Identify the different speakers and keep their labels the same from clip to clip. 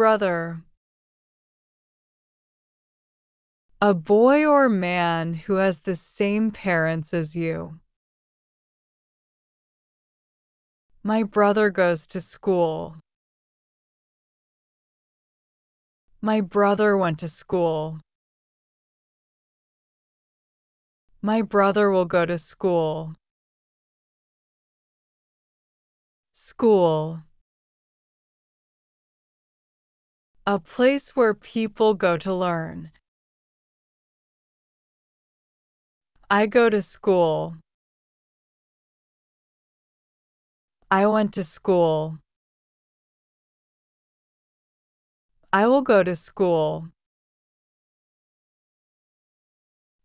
Speaker 1: brother. A boy or man who has the same parents as you. My brother goes to school. My brother went to school. My brother will go to school. School. A place where people go to learn. I go to school. I went to school. I will go to school.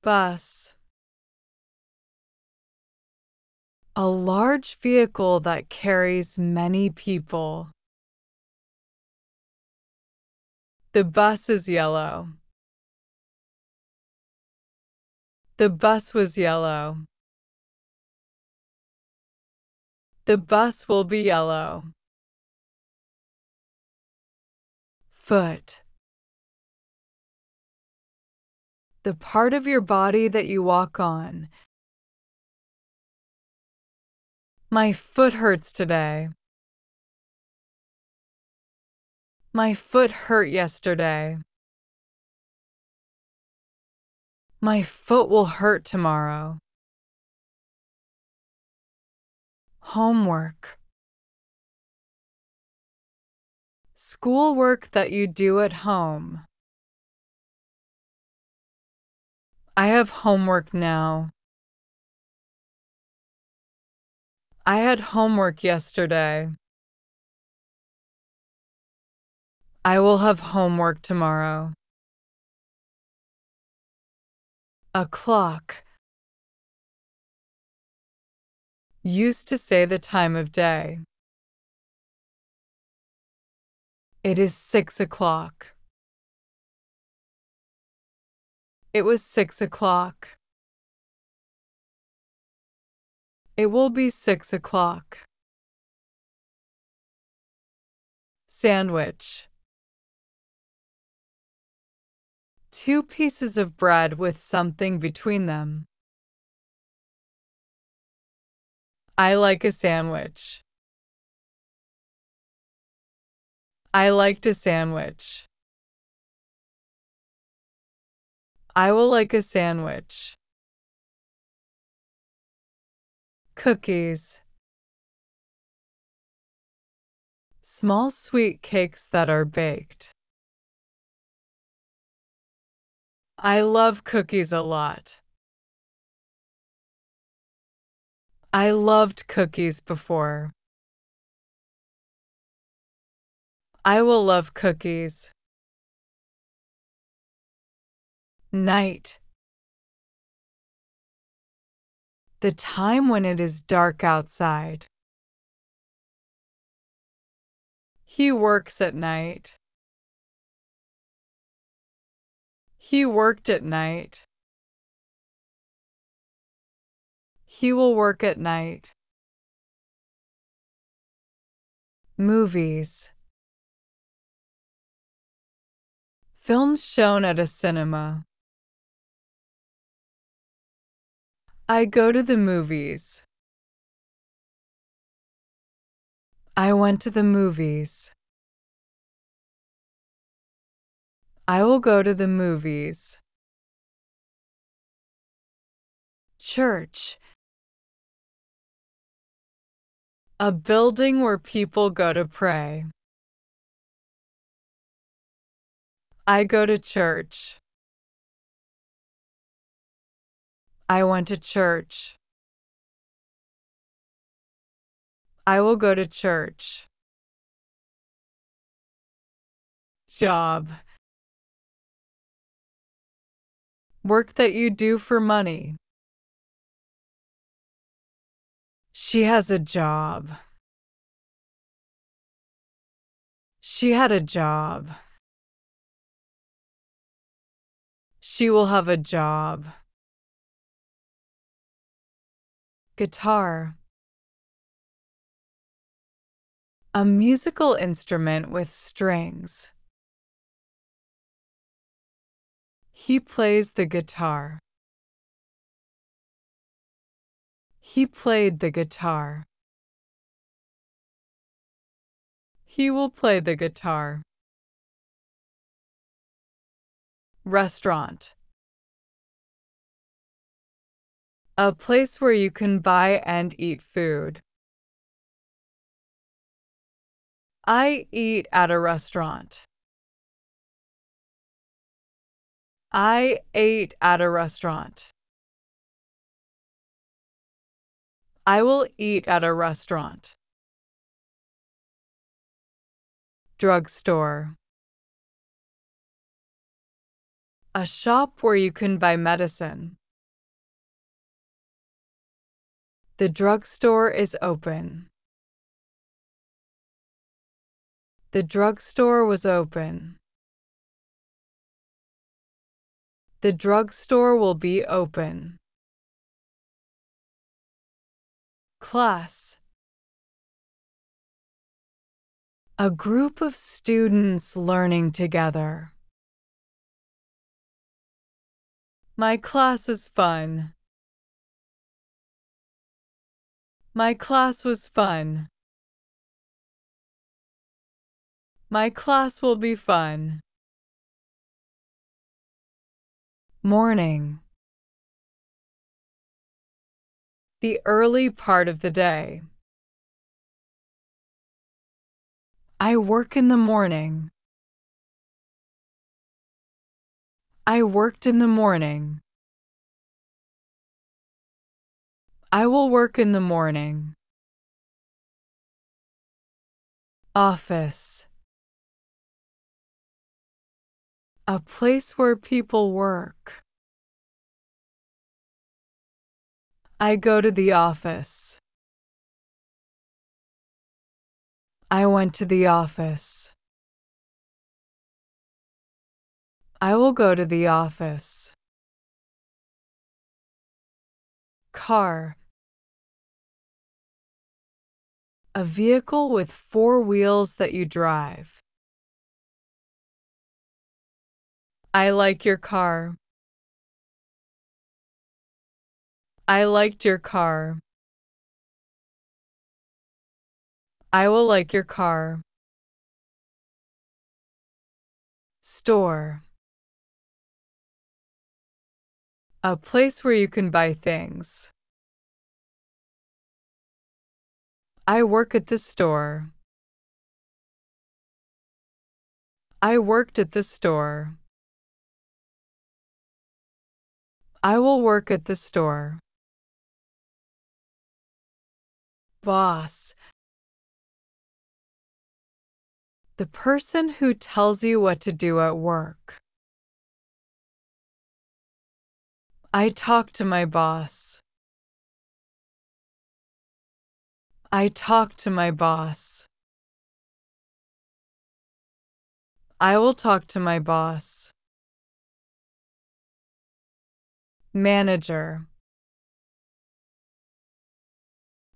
Speaker 1: Bus. A large vehicle that carries many people. The bus is yellow. The bus was yellow. The bus will be yellow. Foot. The part of your body that you walk on. My foot hurts today. My foot hurt yesterday. My foot will hurt tomorrow. Homework. Schoolwork that you do at home. I have homework now. I had homework yesterday. I will have homework tomorrow. A clock. Used to say the time of day. It is six o'clock. It was six o'clock. It will be six o'clock. Sandwich. Two pieces of bread with something between them. I like a sandwich. I liked a sandwich. I will like a sandwich. Cookies. Small sweet cakes that are baked. I love cookies a lot. I loved cookies before. I will love cookies. Night. The time when it is dark outside. He works at night. He worked at night. He will work at night. Movies. Films shown at a cinema. I go to the movies. I went to the movies. I will go to the movies. Church. A building where people go to pray. I go to church. I went to church. I will go to church. Job. Work that you do for money. She has a job. She had a job. She will have a job. Guitar. A musical instrument with strings. He plays the guitar. He played the guitar. He will play the guitar. Restaurant. A place where you can buy and eat food. I eat at a restaurant. I ate at a restaurant. I will eat at a restaurant. Drugstore. A shop where you can buy medicine. The drugstore is open. The drugstore was open. The drugstore will be open. Class A group of students learning together. My class is fun. My class was fun. My class will be fun. Morning. The early part of the day. I work in the morning. I worked in the morning. I will work in the morning. Office. A place where people work. I go to the office. I went to the office. I will go to the office. Car. A vehicle with four wheels that you drive. I like your car. I liked your car. I will like your car. Store. A place where you can buy things. I work at the store. I worked at the store. I will work at the store. Boss. The person who tells you what to do at work. I talk to my boss. I talk to my boss. I will talk to my boss. Manager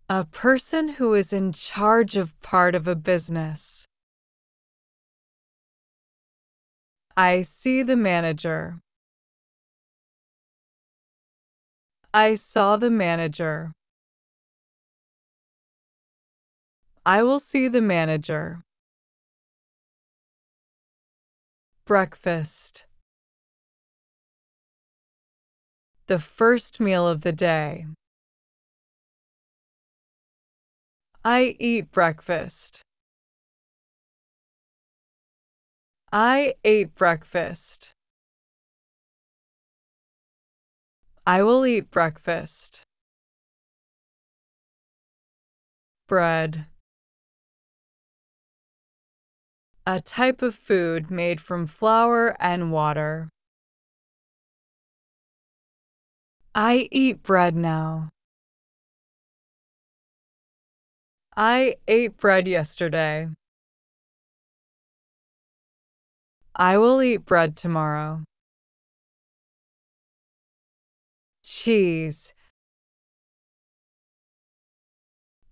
Speaker 1: A person who is in charge of part of a business. I see the manager. I saw the manager. I will see the manager. Breakfast the first meal of the day. I eat breakfast. I ate breakfast. I will eat breakfast. Bread. A type of food made from flour and water. I eat bread now. I ate bread yesterday. I will eat bread tomorrow. Cheese.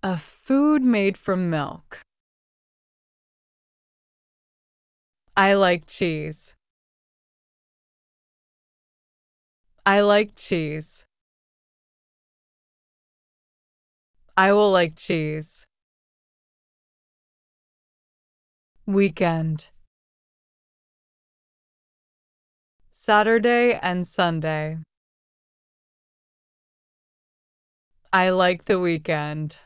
Speaker 1: A food made from milk. I like cheese. I like cheese. I will like cheese. Weekend Saturday and Sunday. I like the weekend.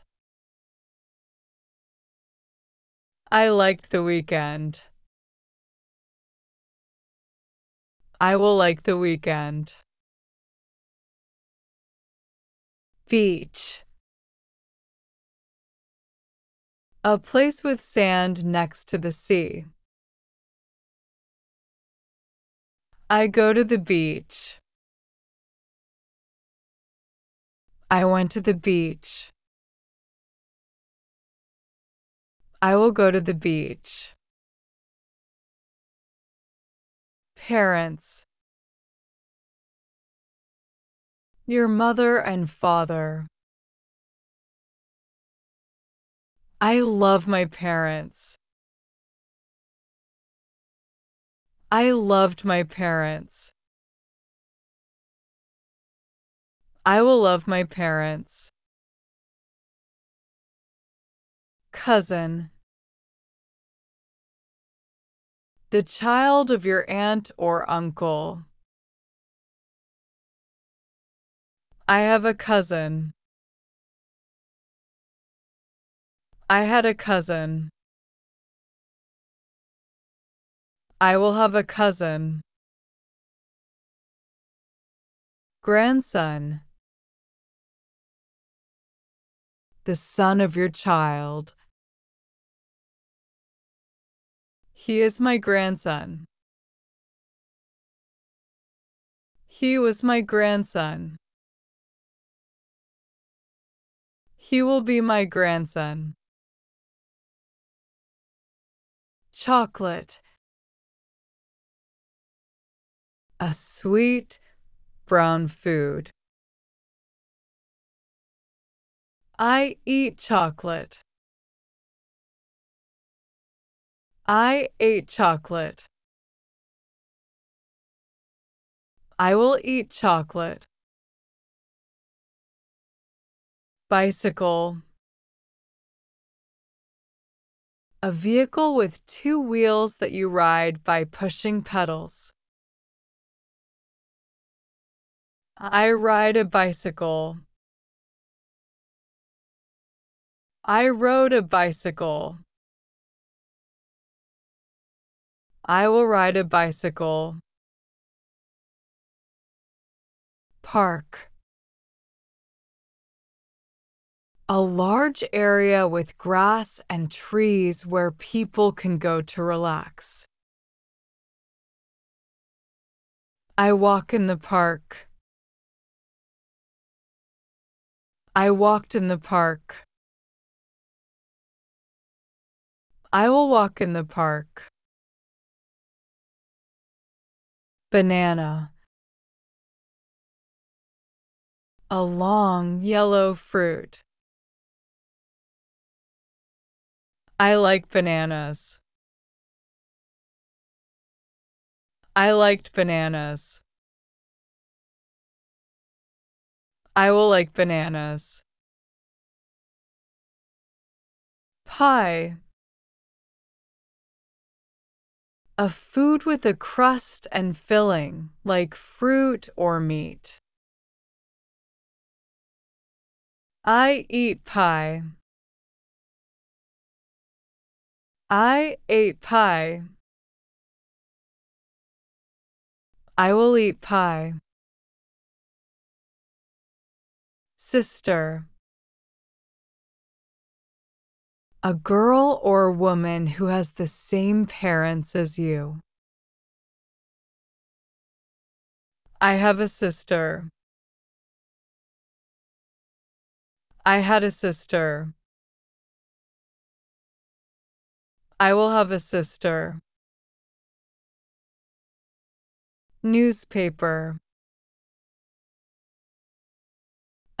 Speaker 1: I like the weekend. I will like the weekend. Beach. A place with sand next to the sea. I go to the beach. I went to the beach. I will go to the beach. Parents Your mother and father. I love my parents. I loved my parents. I will love my parents. Cousin The child of your aunt or uncle. I have a cousin. I had a cousin. I will have a cousin. Grandson. The son of your child. He is my grandson. He was my grandson. He will be my grandson. Chocolate. A sweet brown food. I eat chocolate. I ate chocolate. I will eat chocolate. Bicycle. A vehicle with two wheels that you ride by pushing pedals. I ride a bicycle. I rode a bicycle. I will ride a bicycle. Park. A large area with grass and trees where people can go to relax. I walk in the park. I walked in the park. I will walk in the park. Banana. A long yellow fruit. I like bananas. I liked bananas. I will like bananas. Pie. A food with a crust and filling, like fruit or meat. I eat pie. I ate pie. I will eat pie. Sister a girl or woman who has the same parents as you. I have a sister. I had a sister. I will have a sister. Newspaper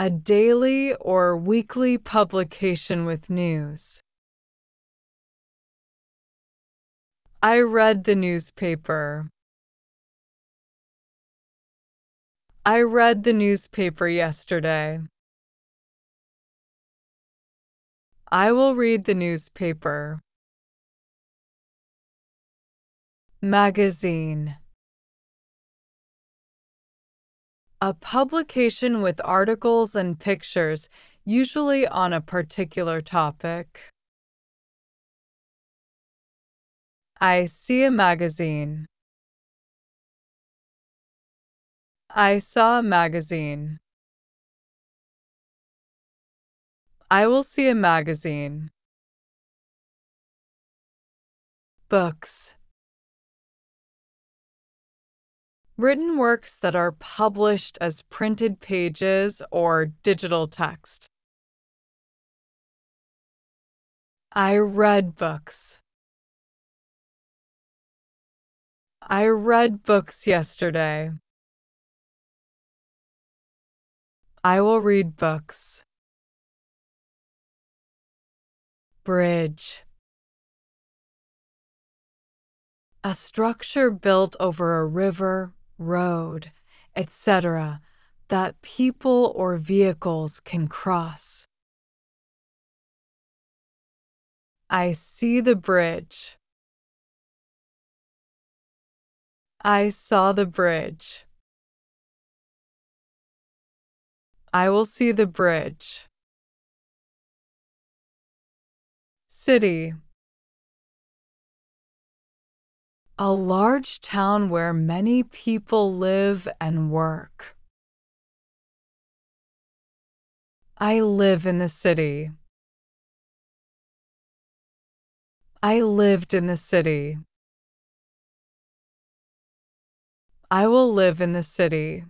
Speaker 1: A daily or weekly publication with news. I read the newspaper. I read the newspaper yesterday. I will read the newspaper. Magazine A publication with articles and pictures, usually on a particular topic. I see a magazine. I saw a magazine. I will see a magazine. Books. Written works that are published as printed pages or digital text. I read books. I read books yesterday. I will read books. Bridge. A structure built over a river, road, etc., that people or vehicles can cross. I see the bridge. I saw the bridge. I will see the bridge. City. A large town where many people live and work. I live in the city. I lived in the city. I will live in the city.